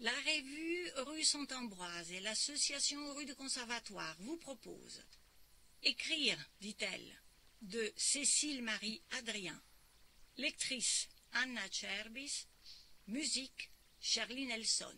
La revue Rue Saint-Ambroise et l'association Rue du Conservatoire vous proposent Écrire, dit-elle, de Cécile Marie Adrien. Lectrice Anna Cherbis. Musique Charlie Nelson.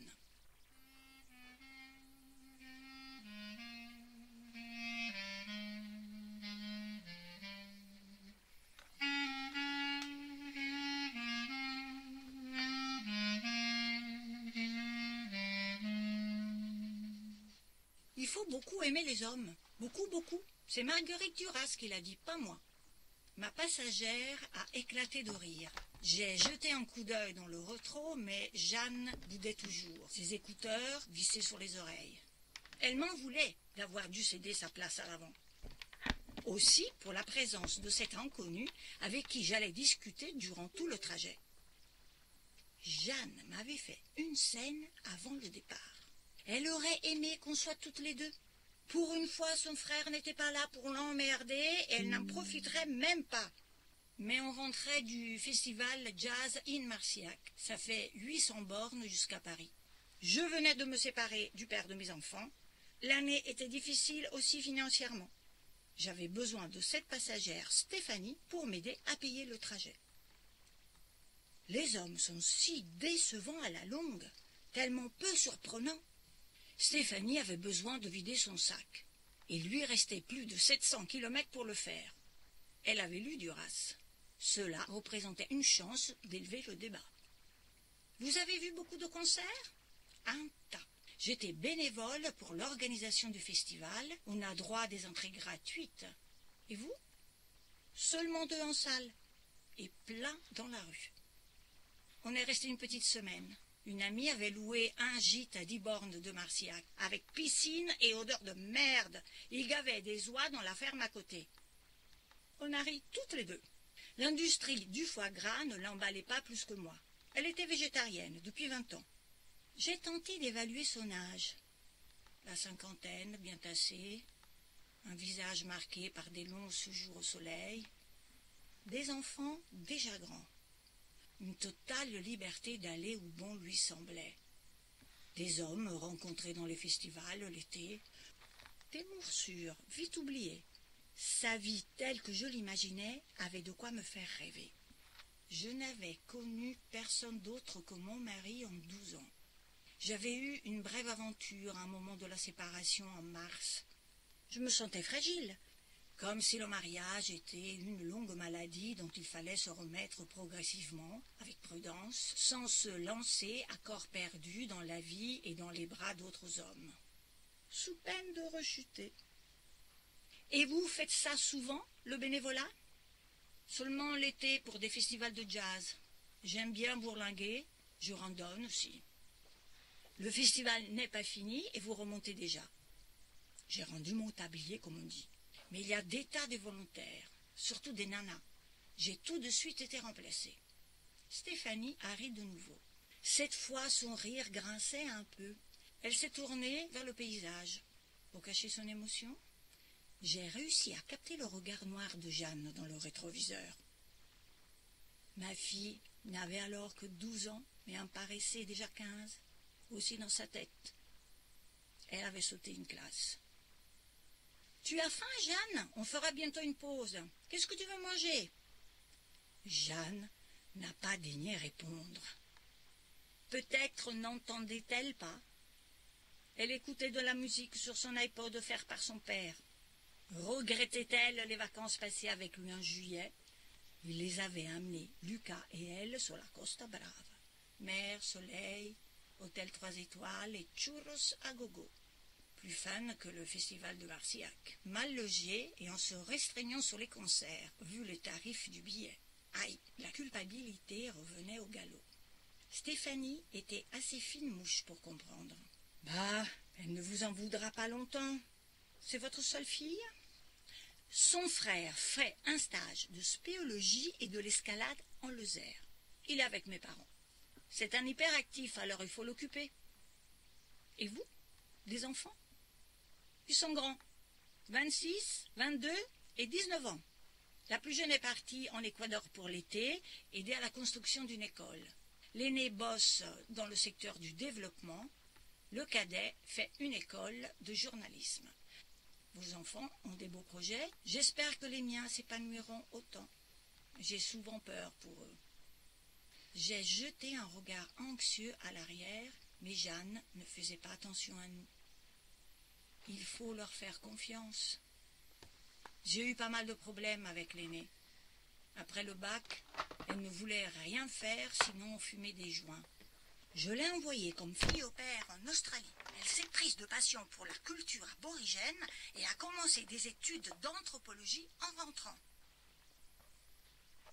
Beaucoup aimer les hommes. Beaucoup, beaucoup. C'est Marguerite Duras qui l'a dit, pas moi. Ma passagère a éclaté de rire. J'ai jeté un coup d'œil dans le retro, mais Jeanne boudait toujours, ses écouteurs vissés sur les oreilles. Elle m'en voulait d'avoir dû céder sa place à l'avant. Aussi pour la présence de cet inconnu avec qui j'allais discuter durant tout le trajet. Jeanne m'avait fait une scène avant le départ. Elle aurait aimé qu'on soit toutes les deux. Pour une fois, son frère n'était pas là pour l'emmerder et elle n'en profiterait même pas. Mais on rentrait du festival Jazz in Marciac. Ça fait 800 bornes jusqu'à Paris. Je venais de me séparer du père de mes enfants. L'année était difficile aussi financièrement. J'avais besoin de cette passagère, Stéphanie, pour m'aider à payer le trajet. Les hommes sont si décevants à la longue, tellement peu surprenants. Stéphanie avait besoin de vider son sac. Il lui restait plus de 700 kilomètres pour le faire. Elle avait lu Duras. Cela représentait une chance d'élever le débat. Vous avez vu beaucoup de concerts? Un tas. J'étais bénévole pour l'organisation du festival. On a droit à des entrées gratuites. Et vous? Seulement deux en salle. Et plein dans la rue. On est resté une petite semaine. Une amie avait loué un gîte à dix bornes de Marciac, avec piscine et odeur de merde. Il gavait des oies dans la ferme à côté. On a toutes les deux. L'industrie du foie gras ne l'emballait pas plus que moi. Elle était végétarienne depuis vingt ans. J'ai tenté d'évaluer son âge. La cinquantaine, bien tassée, un visage marqué par des longs séjours au soleil, des enfants déjà grands une totale liberté d'aller où bon lui semblait. Des hommes rencontrés dans les festivals l'été, des morsures vite oubliées. Sa vie telle que je l'imaginais avait de quoi me faire rêver. Je n'avais connu personne d'autre que mon mari en douze ans. J'avais eu une brève aventure à un moment de la séparation en mars. Je me sentais fragile, comme si le mariage était une longue maladie dont il fallait se remettre progressivement, avec prudence, sans se lancer à corps perdu dans la vie et dans les bras d'autres hommes, sous peine de rechuter. Et vous faites ça souvent, le bénévolat? Seulement l'été pour des festivals de jazz. J'aime bien bourlinguer, je randonne aussi. Le festival n'est pas fini et vous remontez déjà. J'ai rendu mon tablier, comme on dit. Mais il y a des tas de volontaires, surtout des nanas. J'ai tout de suite été remplacée. Stéphanie a ri de nouveau. Cette fois, son rire grinçait un peu. Elle s'est tournée vers le paysage. Pour cacher son émotion, j'ai réussi à capter le regard noir de Jeanne dans le rétroviseur. Ma fille n'avait alors que douze ans, mais en paraissait déjà quinze, aussi dans sa tête. Elle avait sauté une classe. Tu as faim, Jeanne? On fera bientôt une pause. Qu'est-ce que tu veux manger? Jeanne n'a pas daigné répondre. Peut-être n'entendait-elle pas. Elle écoutait de la musique sur son iPod offert par son père. Regrettait-elle les vacances passées avec lui en juillet? Il les avait amenés, Lucas et elle, sur la Costa Brava. Mer, soleil, hôtel trois étoiles et churros à gogo plus fan que le festival de Marciac. Mal logé et en se restreignant sur les concerts, vu les tarifs du billet. Aïe, la culpabilité revenait au galop. Stéphanie était assez fine mouche pour comprendre. Bah, elle ne vous en voudra pas longtemps. C'est votre seule fille? Son frère fait un stage de spéologie et de l'escalade en Lozère. Il est avec mes parents. C'est un hyperactif, alors il faut l'occuper. Et vous Des enfants? Sont grands. 26, 22 et 19 ans. La plus jeune est partie en Équateur pour l'été, aider à la construction d'une école. L'aîné bosse dans le secteur du développement. Le cadet fait une école de journalisme. Vos enfants ont des beaux projets. J'espère que les miens s'épanouiront autant. J'ai souvent peur pour eux. J'ai jeté un regard anxieux à l'arrière, mais Jeanne ne faisait pas attention à nous. Il faut leur faire confiance. J'ai eu pas mal de problèmes avec l'aînée. Après le bac, elle ne voulait rien faire sinon fumer des joints. Je l'ai envoyée comme fille au père en Australie. Elle s'est prise de passion pour la culture aborigène et a commencé des études d'anthropologie en rentrant.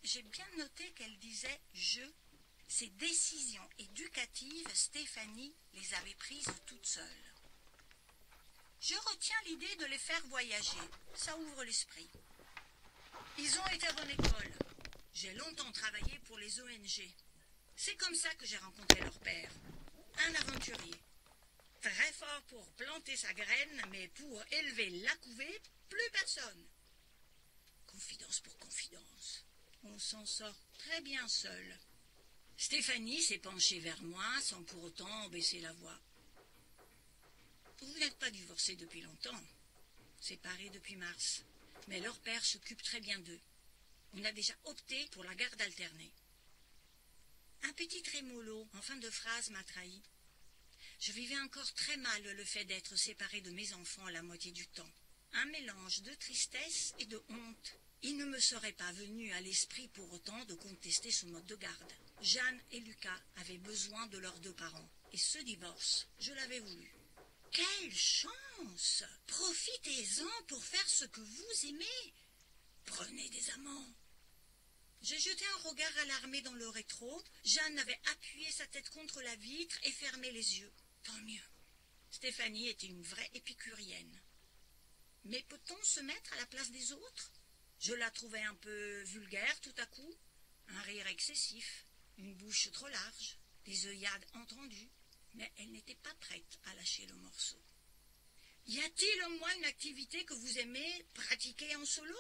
J'ai bien noté qu'elle disait je. Ces décisions éducatives, Stéphanie les avait prises toute seule. Je retiens l'idée de les faire voyager. Ça ouvre l'esprit. Ils ont été à bonne école. J'ai longtemps travaillé pour les ONG. C'est comme ça que j'ai rencontré leur père. Un aventurier. Très fort pour planter sa graine, mais pour élever la couvée, plus personne. Confidence pour confidence. On s'en sort très bien seul. Stéphanie s'est penchée vers moi sans pour autant baisser la voix. Vous n'êtes pas divorcés depuis longtemps, séparés depuis mars, mais leur père s'occupe très bien d'eux. On a déjà opté pour la garde alternée. Un petit trémolo en fin de phrase m'a trahi. Je vivais encore très mal le fait d'être séparé de mes enfants la moitié du temps. Un mélange de tristesse et de honte. Il ne me serait pas venu à l'esprit pour autant de contester ce mode de garde. Jeanne et Lucas avaient besoin de leurs deux parents, et ce divorce, je l'avais voulu. Quelle chance Profitez-en pour faire ce que vous aimez. Prenez des amants. J'ai jeté un regard alarmé dans le rétro. Jeanne avait appuyé sa tête contre la vitre et fermé les yeux. Tant mieux. Stéphanie était une vraie épicurienne. Mais peut-on se mettre à la place des autres? Je la trouvais un peu vulgaire tout à coup. Un rire excessif, une bouche trop large, des œillades entendues mais elle n'était pas prête à lâcher le morceau. Y a-t-il au moins une activité que vous aimez pratiquer en solo?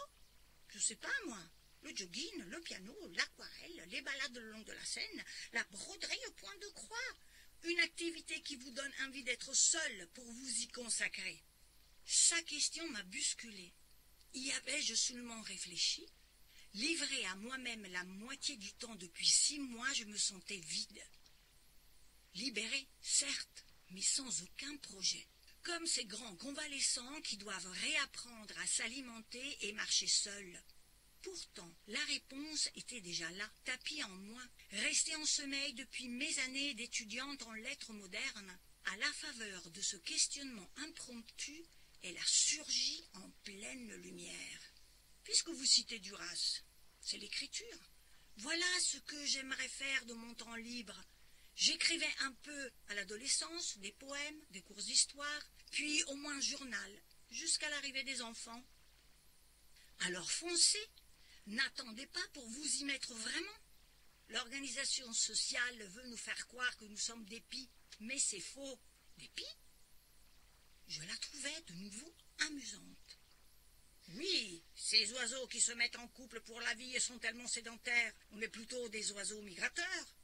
Je sais pas, moi. Le jogging, le piano, l'aquarelle, les balades le long de la Seine, la broderie au point de croix. Une activité qui vous donne envie d'être seul pour vous y consacrer. Sa question m'a bousculé. Y avais-je seulement réfléchi? Livré à moi-même la moitié du temps depuis six mois, je me sentais vide. Libérés, certes, mais sans aucun projet. Comme ces grands convalescents qui doivent réapprendre à s'alimenter et marcher seuls. Pourtant, la réponse était déjà là, tapis en moi, restée en sommeil depuis mes années d'étudiante en lettres modernes. À la faveur de ce questionnement impromptu, elle a surgi en pleine lumière. Puisque vous citez Duras, c'est l'écriture. Voilà ce que j'aimerais faire de mon temps libre, J'écrivais un peu à l'adolescence, des poèmes, des cours d'histoire, puis au moins un journal, jusqu'à l'arrivée des enfants. Alors foncez, n'attendez pas pour vous y mettre vraiment. L'organisation sociale veut nous faire croire que nous sommes des pies, mais c'est faux. Des pies Je la trouvais de nouveau amusante. Oui, ces oiseaux qui se mettent en couple pour la vie et sont tellement sédentaires, on est plutôt des oiseaux migrateurs.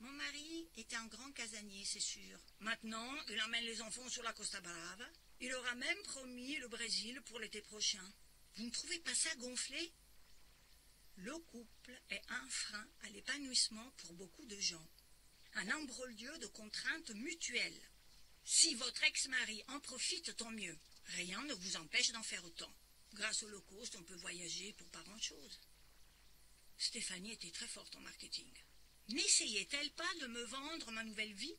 Mon mari était un grand casanier, c'est sûr. Maintenant, il emmène les enfants sur la Costa Brava. Il aura même promis le Brésil pour l'été prochain. Vous ne trouvez pas ça gonflé? Le couple est un frein à l'épanouissement pour beaucoup de gens. Un imbroglio de contraintes mutuelles. Si votre ex-mari en profite, tant mieux. Rien ne vous empêche d'en faire autant. Grâce au low cost, on peut voyager pour pas grand-chose. Stéphanie était très forte en marketing. N'essayait-elle pas de me vendre ma nouvelle vie?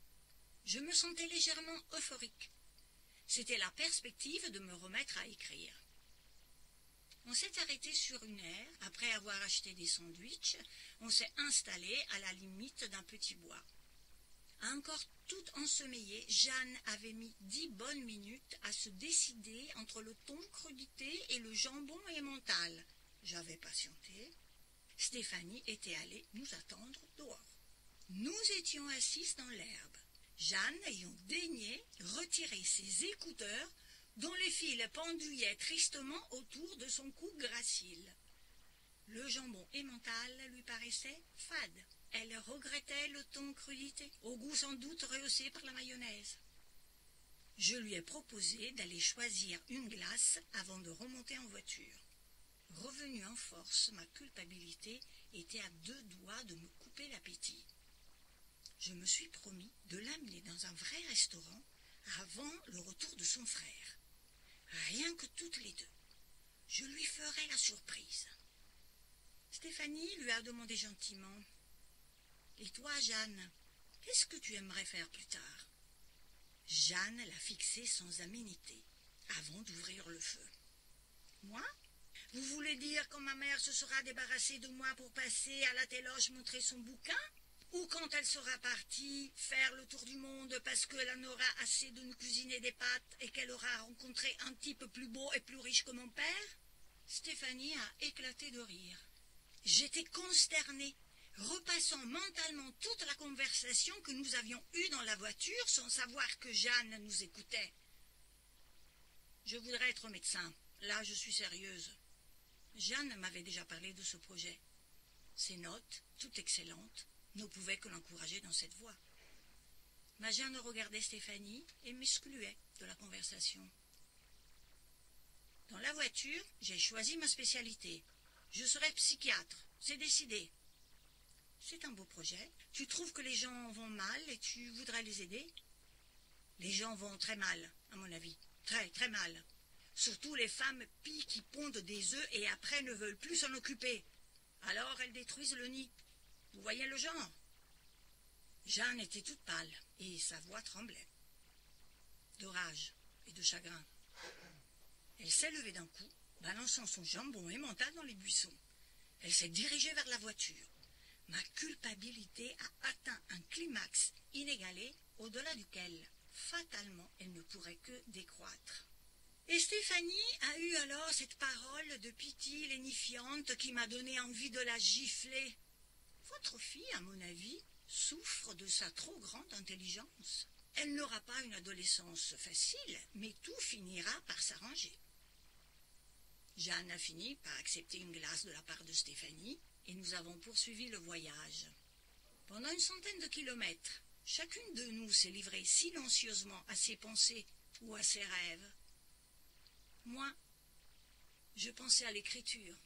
Je me sentais légèrement euphorique. C'était la perspective de me remettre à écrire. On s'est arrêté sur une aire. Après avoir acheté des sandwichs, on s'est installé à la limite d'un petit bois. Encore tout ensommeillée, Jeanne avait mis dix bonnes minutes à se décider entre le thon crudité et le jambon mental. J'avais patienté. Stéphanie était allée nous attendre dehors. Nous étions assises dans l'herbe, Jeanne ayant daigné retirer ses écouteurs dont les fils penduillaient tristement autour de son cou gracile. Le jambon emmental lui paraissait fade. Elle regrettait le ton crudité, au goût sans doute rehaussé par la mayonnaise. Je lui ai proposé d'aller choisir une glace avant de remonter en voiture. Revenue en force, ma culpabilité était à deux doigts de me couper l'appétit. Je me suis promis de l'amener dans un vrai restaurant avant le retour de son frère. Rien que toutes les deux. Je lui ferai la surprise. Stéphanie lui a demandé gentiment Et toi, Jeanne, qu'est-ce que tu aimerais faire plus tard? Jeanne l'a fixé sans aménité, avant d'ouvrir le feu. Moi? Vous voulez dire quand ma mère se sera débarrassée de moi pour passer à la téloge montrer son bouquin? Ou quand elle sera partie faire le tour du monde parce qu'elle en aura assez de nous cuisiner des pâtes et qu'elle aura rencontré un type plus beau et plus riche que mon père? Stéphanie a éclaté de rire. J'étais consternée, repassant mentalement toute la conversation que nous avions eue dans la voiture sans savoir que Jeanne nous écoutait. Je voudrais être médecin. Là, je suis sérieuse. Jeanne m'avait déjà parlé de ce projet. Ses notes, toutes excellentes, ne pouvait que l'encourager dans cette voie. Ma Jeanne regardait Stéphanie et m'excluait de la conversation. Dans la voiture, j'ai choisi ma spécialité. Je serai psychiatre, c'est décidé. C'est un beau projet. Tu trouves que les gens vont mal et tu voudrais les aider? Les gens vont très mal, à mon avis. Très, très mal. Surtout les femmes pies qui pondent des œufs et après ne veulent plus s'en occuper. Alors elles détruisent le nid. Vous voyez le genre? Jeanne était toute pâle, et sa voix tremblait. De rage et de chagrin. Elle s'est levée d'un coup, balançant son jambon aimantal dans les buissons. Elle s'est dirigée vers la voiture. Ma culpabilité a atteint un climax inégalé, au-delà duquel, fatalement, elle ne pourrait que décroître. Et Stéphanie a eu alors cette parole de pitié lénifiante qui m'a donné envie de la gifler. Votre fille, à mon avis, souffre de sa trop grande intelligence. Elle n'aura pas une adolescence facile, mais tout finira par s'arranger. Jeanne a fini par accepter une glace de la part de Stéphanie, et nous avons poursuivi le voyage. Pendant une centaine de kilomètres, chacune de nous s'est livrée silencieusement à ses pensées ou à ses rêves. Moi, je pensais à l'écriture.